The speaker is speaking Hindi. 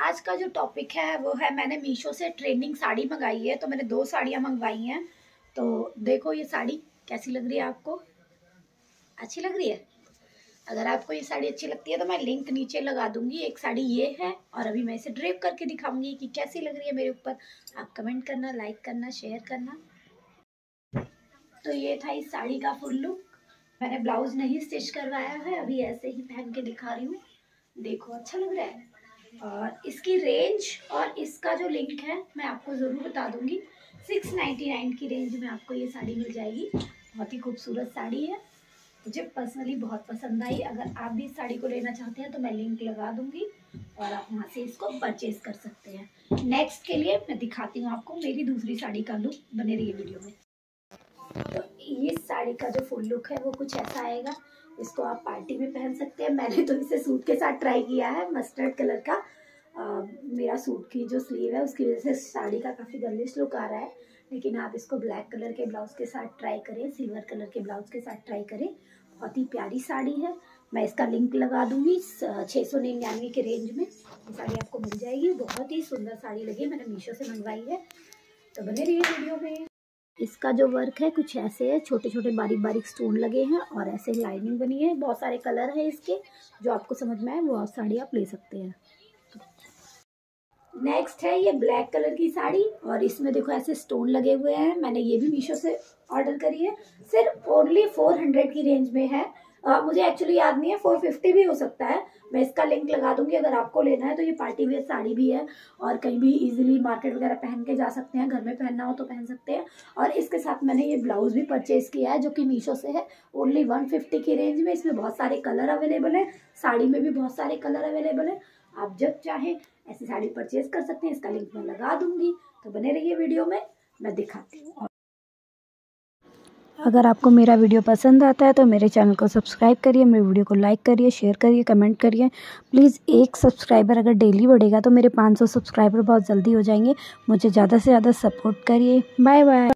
आज का जो टॉपिक है, वो है मैंने मीशो से ट्रेंडिंग साड़ी मंगाई है तो मैंने दो साड़ियाँ मंगवाई हैं। तो देखो ये साड़ी, कैसी लग रही है आपको? अच्छी लग रही है? अगर आपको ये साड़ी अच्छी लगती है तो मैं लिंक नीचे लगा दूँगी। एक साड़ी ये है, और अभी मैं इसे ड्रेप करके दिखाऊँगी कि कैसी लग रही है मेरे ऊपर। आप कमेंट करना लाइक करना शेयर करना। तो ये था इस साड़ी का फुल लुक मैंने ब्लाउज नहीं स्टिच करवाया है, अभी ऐसे ही पहन के दिखा रही हूँ। देखो अच्छा लग रहा है। और इसकी रेंज और इसका जो लिंक है, मैं आपको ज़रूर बता दूँगी। सिक्स नाइन्टी नाइन की रेंज में आपको ये साड़ी मिल जाएगी। बहुत ही खूबसूरत साड़ी है। मुझे पर्सनली बहुत पसंद आई। अगर आप भी इस साड़ी को लेना चाहते हैं तो मैं लिंक लगा दूँगी और आप वहाँ से इसको परचेज कर सकते हैं। नेक्स्ट के लिए मैं दिखाती हूँ आपको मेरी दूसरी साड़ी का लुक बने रही वीडियो में। तो ये साड़ी का जो फुल लुक है वो कुछ ऐसा आएगा। इसको आप पार्टी में पहन सकते हैं। मैंने तो इसे सूट के साथ ट्राई किया है मस्टर्ड कलर का। आ, मेरा सूट की जो स्लीव है उसकी वजह से साड़ी का काफ़ी गर्लिश लुक आ रहा है। लेकिन आप इसको ब्लैक कलर के ब्लाउज के साथ ट्राई करें सिल्वर कलर के ब्लाउज के साथ ट्राई करें। बहुत ही प्यारी साड़ी है। मैं इसका लिंक लगा दूँगी छः सौ निन्यानवे के रेंज में। ये साड़ी आपको मिल जाएगी। बहुत ही सुंदर साड़ी लगी मैंने मीशो से मंगवाई है। तो बने रहिए वीडियो में। इसका जो वर्क है, कुछ ऐसे है छोटे छोटे बारीक बारीक स्टोन लगे हैं और ऐसे लाइनिंग बनी है। बहुत सारे कलर है इसके, जो आपको समझ में आए, वो आप साड़ी आप ले सकते हैं। नेक्स्ट है ये ब्लैक कलर की साड़ी और इसमें देखो ऐसे स्टोन लगे हुए हैं। मैंने ये भी मीशो से ऑर्डर करी है। सिर्फ़ ओनली फोर हंड्रेड की रेंज में है। आ, मुझे एक्चुअली याद नहीं है फोर फिफ्टी भी हो सकता है। मैं इसका लिंक लगा दूँगी अगर आपको लेना है तो ये पार्टी वेयर साड़ी भी है और कहीं भी इजीली मार्केट वगैरह पहन के जा सकते हैं घर में पहनना हो तो पहन सकते हैं। और इसके साथ मैंने ये ब्लाउज भी परचेज किया है जो कि मीशो से है। ओनली वन फिफ्टी की रेंज में इसमें बहुत सारे कलर अवेलेबल है। साड़ी में भी बहुत सारे कलर अवेलेबल है। आप जब चाहें ऐसी साड़ी परचेज कर सकते हैं। इसका लिंक मैं लगा दूँगी। तो बने रहिए वीडियो में मैं दिखाती हूँ। अगर आपको मेरा वीडियो पसंद आता है तो मेरे चैनल को सब्सक्राइब करिए, मेरे वीडियो को लाइक करिए, शेयर करिए, कमेंट करिए। प्लीज़ एक सब्सक्राइबर अगर डेली बढ़ेगा तो मेरे 500 सब्सक्राइबर बहुत जल्दी हो जाएँगे। मुझे ज़्यादा से ज़्यादा सपोर्ट करिए। Bye bye.